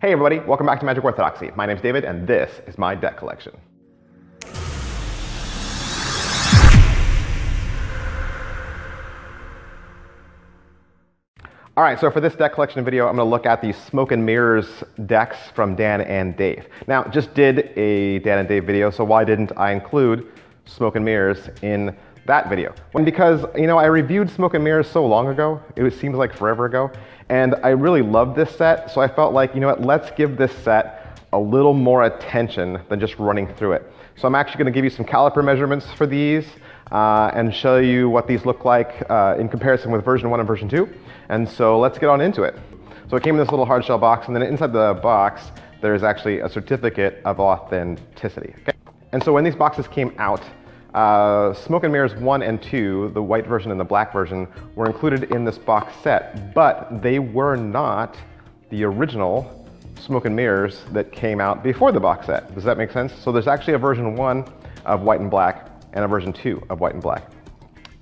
Hey everybody, welcome back to Magic Orthodoxy. My name's David and this is my deck collection. All right, so for this deck collection video, I'm gonna look at the Smoke and Mirrors decks from Dan and Dave. Now, just did a Dan and Dave video, so why didn't I include Smoke and Mirrors in that video? When because, you know, I reviewed Smoke and Mirrors so long ago, it seems like forever ago, and I really loved this set, so I felt like, you know what, let's give this set a little more attention than just running through it. So I'm actually gonna give you some caliper measurements for these, uh, and show you what these look like uh, in comparison with version 1 and version 2. And so let's get on into it. So it came in this little hard shell box, and then inside the box, there's actually a certificate of authenticity. Okay? And so when these boxes came out, uh, Smoke and Mirrors 1 and 2, the white version and the black version, were included in this box set, but they were not the original Smoke and Mirrors that came out before the box set. Does that make sense? So there's actually a version 1 of white and black, and a version 2 of white and black.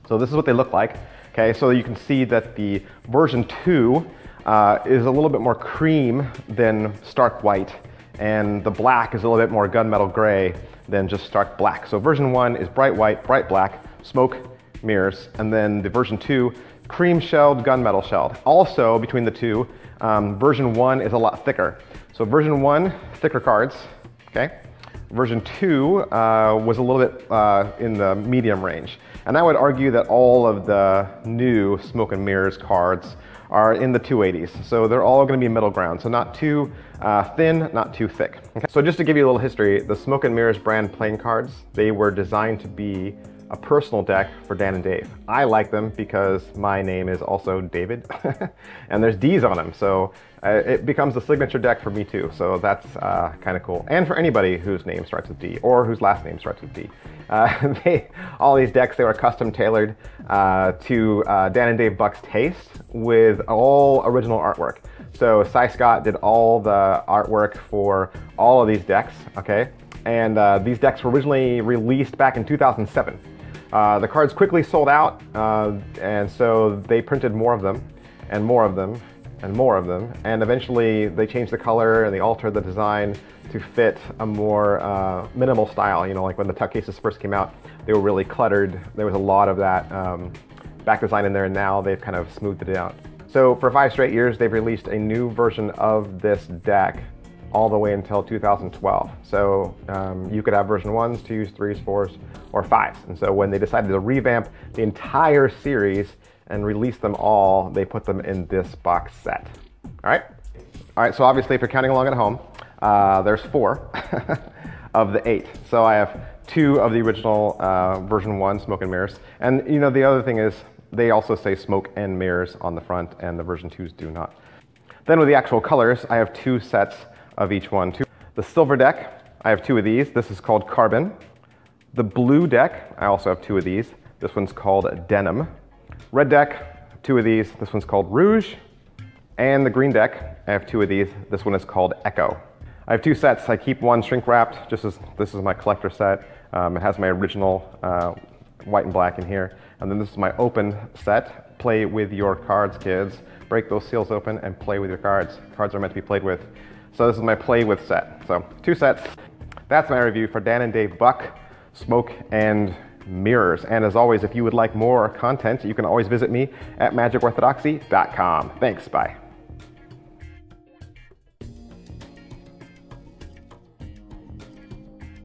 So this is what they look like. Okay, so you can see that the version 2 uh, is a little bit more cream than stark white, and the black is a little bit more gunmetal gray than just stark black. So version 1 is bright white, bright black, smoke, mirrors, and then the version 2, cream shelled, gunmetal shelled. Also, between the two, um, version 1 is a lot thicker. So version 1, thicker cards, okay? Version 2 uh, was a little bit uh, in the medium range. And I would argue that all of the new Smoke and Mirrors cards are in the 280s. So they're all gonna be middle ground. So not too uh, thin, not too thick. Okay? So just to give you a little history, the Smoke and Mirrors brand playing cards, they were designed to be a personal deck for Dan and Dave. I like them because my name is also David, and there's D's on them, so uh, it becomes a signature deck for me too, so that's uh, kind of cool. And for anybody whose name starts with D, or whose last name starts with D. Uh, they, all these decks, they were custom tailored uh, to uh, Dan and Dave Buck's taste with all original artwork. So Si Scott did all the artwork for all of these decks, okay? And these decks were originally released back in 2007. Uh, the cards quickly sold out, uh, and so they printed more of them, and more of them, and more of them, and eventually they changed the color and they altered the design to fit a more uh, minimal style. You know, like when the tuck cases first came out, they were really cluttered. There was a lot of that um, back design in there, and now they've kind of smoothed it out. So for five straight years, they've released a new version of this deck all the way until 2012. So um, you could have version ones, twos, threes, fours, or fives. And so when they decided to revamp the entire series and release them all, they put them in this box set. All right? All right, so obviously if you're counting along at home, uh, there's four of the eight. So I have two of the original uh, version one, Smoke and Mirrors. And you know, the other thing is they also say Smoke and Mirrors on the front and the version twos do not. Then with the actual colors, I have two sets of each one. Two. The silver deck, I have two of these. This is called Carbon. The blue deck, I also have two of these. This one's called Denim. Red deck, two of these. This one's called Rouge. And the green deck, I have two of these. This one is called Echo. I have two sets. I keep one shrink wrapped, just as this is my collector set. Um, it has my original uh, white and black in here. And then this is my open set. Play with your cards, kids. Break those seals open and play with your cards. Cards are meant to be played with. So this is my play with set. So two sets. That's my review for Dan and Dave Buck, Smoke and Mirrors. And as always, if you would like more content, you can always visit me at magicorthodoxy.com. Thanks, bye.